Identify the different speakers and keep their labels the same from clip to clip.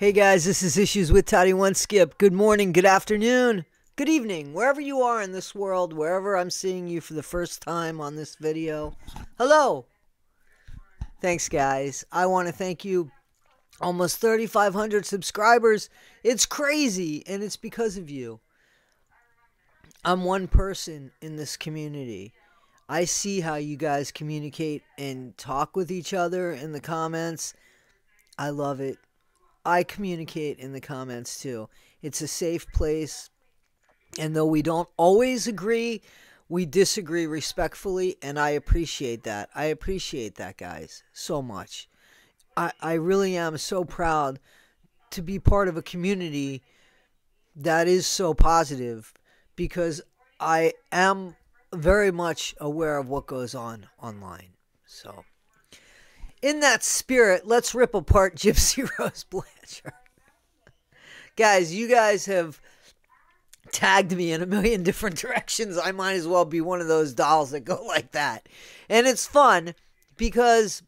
Speaker 1: Hey guys, this is Issues with Toddie One Skip. Good morning, good afternoon, good evening, wherever you are in this world, wherever I'm seeing you for the first time on this video. Hello. Thanks, guys. I want to thank you. Almost 3,500 subscribers. It's crazy, and it's because of you. I'm one person in this community. I see how you guys communicate and talk with each other in the comments. I love it. I communicate in the comments too. It's a safe place. And though we don't always agree, we disagree respectfully, and I appreciate that. I appreciate that, guys, so much. I, I really am so proud to be part of a community that is so positive because I am very much aware of what goes on online. So in that spirit, let's rip apart Gypsy Rose Blanchard. guys, you guys have tagged me in a million different directions. I might as well be one of those dolls that go like that. And it's fun because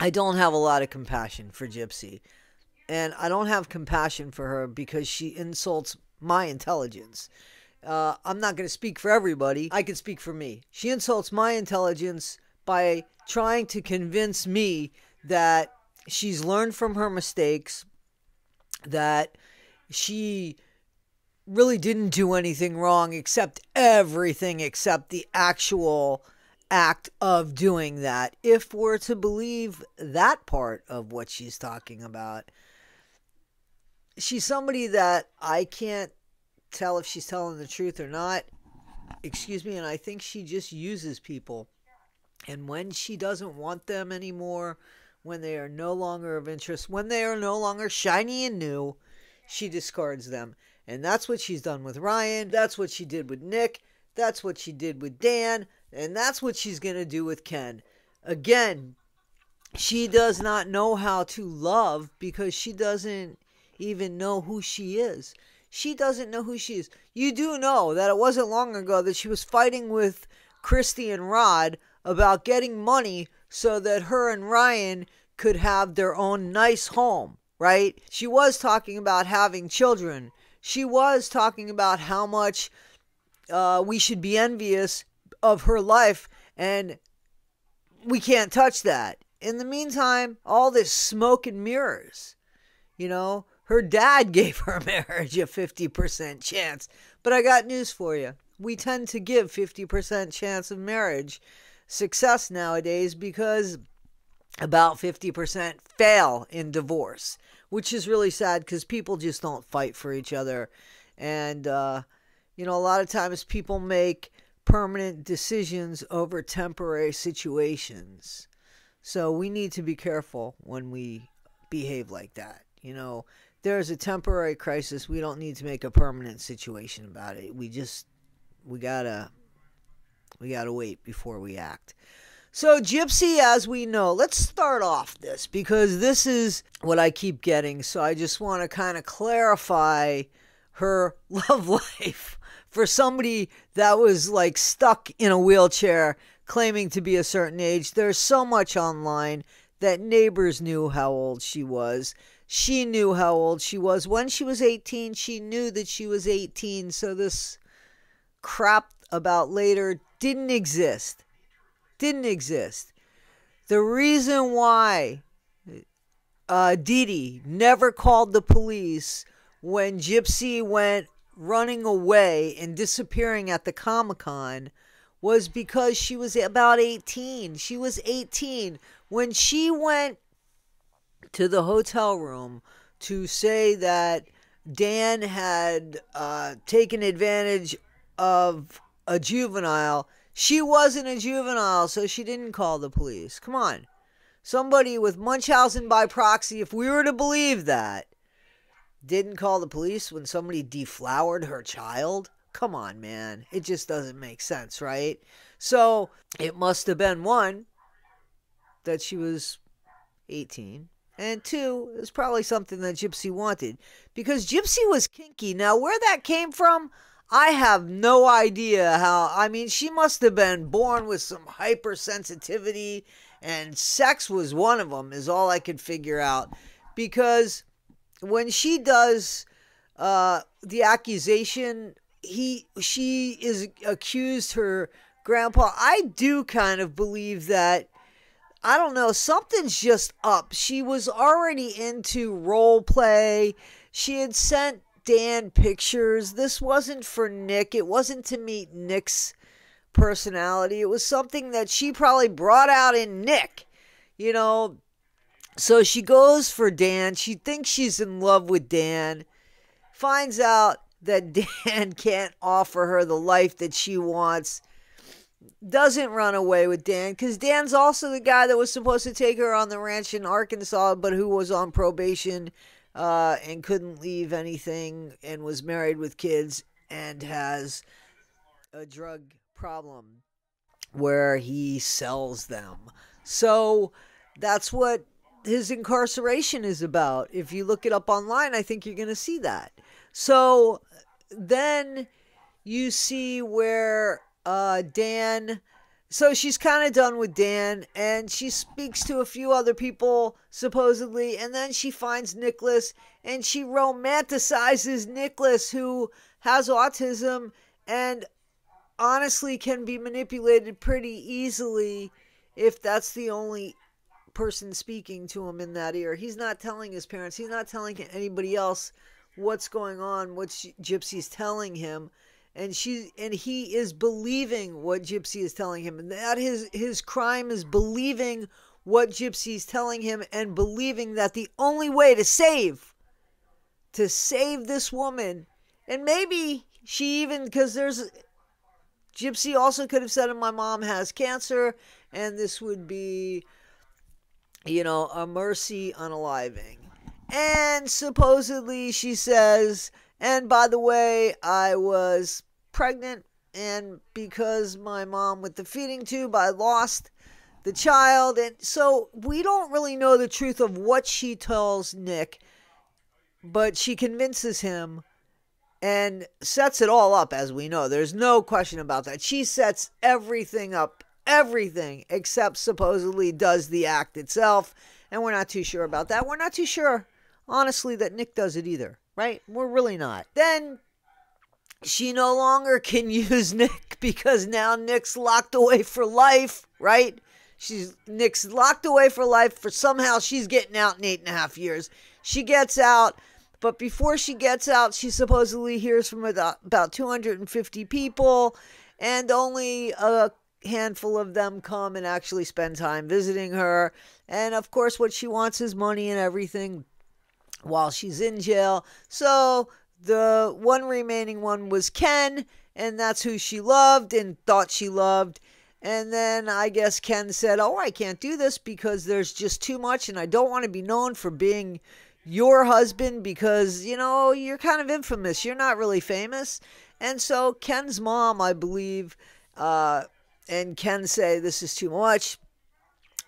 Speaker 1: I don't have a lot of compassion for Gypsy. And I don't have compassion for her because she insults my intelligence. Uh, I'm not going to speak for everybody. I can speak for me. She insults my intelligence by trying to convince me that she's learned from her mistakes, that she really didn't do anything wrong except everything except the actual act of doing that. If we're to believe that part of what she's talking about, she's somebody that I can't tell if she's telling the truth or not. Excuse me, and I think she just uses people and when she doesn't want them anymore, when they are no longer of interest, when they are no longer shiny and new, she discards them. And that's what she's done with Ryan. That's what she did with Nick. That's what she did with Dan. And that's what she's going to do with Ken. Again, she does not know how to love because she doesn't even know who she is. She doesn't know who she is. You do know that it wasn't long ago that she was fighting with Kristy and Rod about getting money so that her and Ryan could have their own nice home, right? She was talking about having children. She was talking about how much uh, we should be envious of her life, and we can't touch that. In the meantime, all this smoke and mirrors. You know, her dad gave her marriage a 50% chance. But I got news for you. We tend to give 50% chance of marriage success nowadays because about 50% fail in divorce, which is really sad because people just don't fight for each other. And, uh, you know, a lot of times people make permanent decisions over temporary situations. So we need to be careful when we behave like that. You know, there's a temporary crisis. We don't need to make a permanent situation about it. We just, we gotta we got to wait before we act. So, Gypsy, as we know, let's start off this because this is what I keep getting. So, I just want to kind of clarify her love life for somebody that was like stuck in a wheelchair claiming to be a certain age. There's so much online that neighbors knew how old she was. She knew how old she was. When she was 18, she knew that she was 18. So, this crap about later didn't exist. Didn't exist. The reason why uh, Dee never called the police when Gypsy went running away and disappearing at the Comic Con was because she was about 18. She was 18. When she went to the hotel room to say that Dan had uh, taken advantage of a juvenile. She wasn't a juvenile, so she didn't call the police. Come on. Somebody with Munchausen by proxy, if we were to believe that, didn't call the police when somebody deflowered her child? Come on, man. It just doesn't make sense, right? So it must have been one, that she was 18. And two, it was probably something that Gypsy wanted. Because Gypsy was kinky. Now, where that came from, I have no idea how. I mean, she must have been born with some hypersensitivity, and sex was one of them, is all I could figure out. Because when she does uh, the accusation, he she is accused her grandpa. I do kind of believe that. I don't know, something's just up. She was already into role play. She had sent Dan pictures. This wasn't for Nick. It wasn't to meet Nick's personality. It was something that she probably brought out in Nick. You know, so she goes for Dan. She thinks she's in love with Dan. Finds out that Dan can't offer her the life that she wants. Doesn't run away with Dan because Dan's also the guy that was supposed to take her on the ranch in Arkansas, but who was on probation uh, and couldn't leave anything and was married with kids and has a drug problem where he sells them. So that's what his incarceration is about. If you look it up online, I think you're going to see that. So then you see where uh, Dan. So she's kind of done with Dan, and she speaks to a few other people, supposedly, and then she finds Nicholas, and she romanticizes Nicholas, who has autism and honestly can be manipulated pretty easily if that's the only person speaking to him in that ear. He's not telling his parents, he's not telling anybody else what's going on, what Gypsy's telling him. And she and he is believing what Gypsy is telling him. And that his his crime is believing what Gypsy is telling him and believing that the only way to save to save this woman and maybe she even because there's Gypsy also could have said my mom has cancer and this would be you know, a mercy unaliving. And supposedly she says, and by the way, I was pregnant, and because my mom with the feeding tube, I lost the child. And so we don't really know the truth of what she tells Nick, but she convinces him and sets it all up, as we know. There's no question about that. She sets everything up everything except supposedly does the act itself. And we're not too sure about that. We're not too sure, honestly, that Nick does it either, right? We're really not. Then she no longer can use Nick because now Nick's locked away for life, right? She's Nick's locked away for life for somehow she's getting out in eight and a half years. She gets out, but before she gets out, she supposedly hears from about, about 250 people, and only a handful of them come and actually spend time visiting her. And of course, what she wants is money and everything while she's in jail. So the one remaining one was Ken, and that's who she loved and thought she loved. And then I guess Ken said, Oh, I can't do this because there's just too much, and I don't want to be known for being your husband because, you know, you're kind of infamous. You're not really famous. And so Ken's mom, I believe, uh, and Ken say this is too much,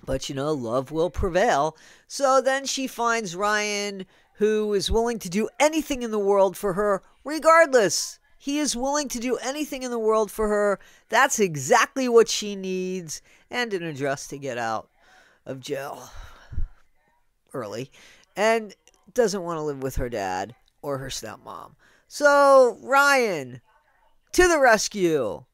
Speaker 1: but you know, love will prevail. So then she finds Ryan, who is willing to do anything in the world for her, regardless. He is willing to do anything in the world for her. That's exactly what she needs, and an address to get out of jail early, and doesn't want to live with her dad or her stepmom. So, Ryan, to the rescue.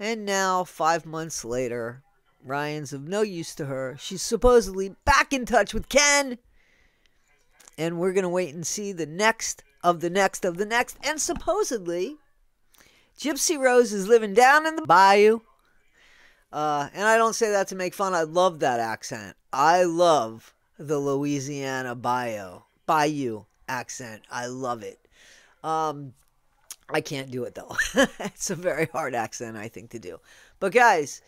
Speaker 1: And now, five months later, Ryan's of no use to her. She's supposedly back in touch with Ken. And we're going to wait and see the next of the next of the next. And supposedly, Gypsy Rose is living down in the bayou. Uh, and I don't say that to make fun. I love that accent. I love the Louisiana bayou, bayou accent. I love it. Um, I can't do it though. it's a very hard accent, I think, to do. But guys,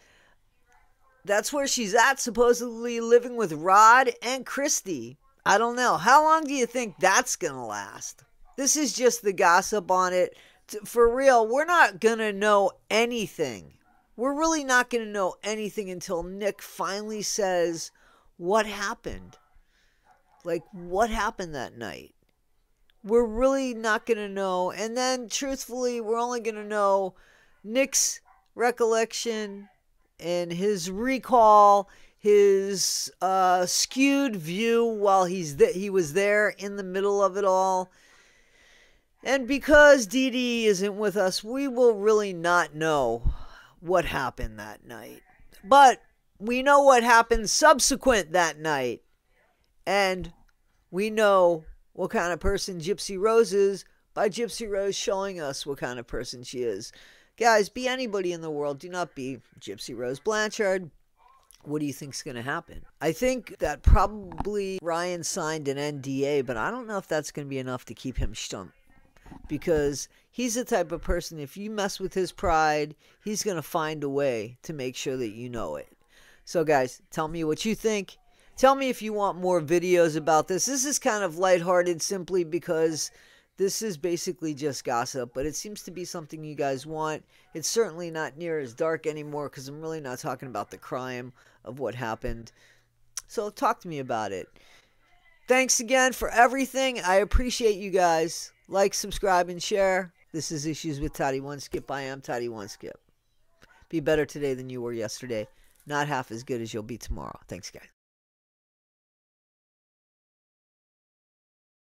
Speaker 1: that's where she's at, supposedly living with Rod and Kristy. I don't know. How long do you think that's going to last? This is just the gossip on it. For real, we're not going to know anything. We're really not going to know anything until Nick finally says what happened. Like, what happened that night? we're really not going to know. And then, truthfully, we're only going to know Nick's recollection and his recall his uh, skewed view while he's th- he was there in the middle of it all. And because Dee Dee isn't with us, we will really not know what happened that night. But we know what happened subsequent that night. And we know what kind of person Gypsy Rose is by Gypsy Rose showing us what kind of person she is. Guys, be anybody in the world. Do not be Gypsy Rose Blanchard. What do you think's going to happen? I think that probably Ryan signed an NDA, but I don't know if that's going to be enough to keep him stumped. Because he's the type of person, if you mess with his pride, he's going to find a way to make sure that you know it. So, guys, tell me what you think. Tell me if you want more videos about this. This is kind of lighthearted simply because this is basically just gossip, but it seems to be something you guys want. It's certainly not near as dark anymore because I'm really not talking about the crime of what happened. So talk to me about it. Thanks again for everything. I appreciate you guys. Like, subscribe, and share. This is Issues with Toddie One Skip. I am Toddie One Skip. Be better today than you were yesterday. Not half as good as you'll be tomorrow. Thanks, guys.